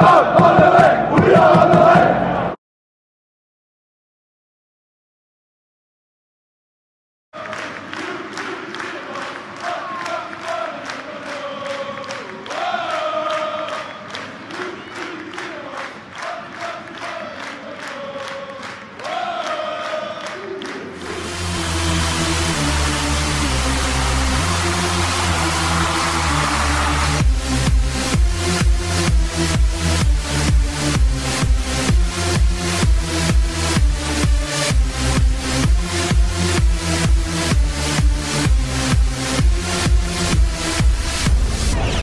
oh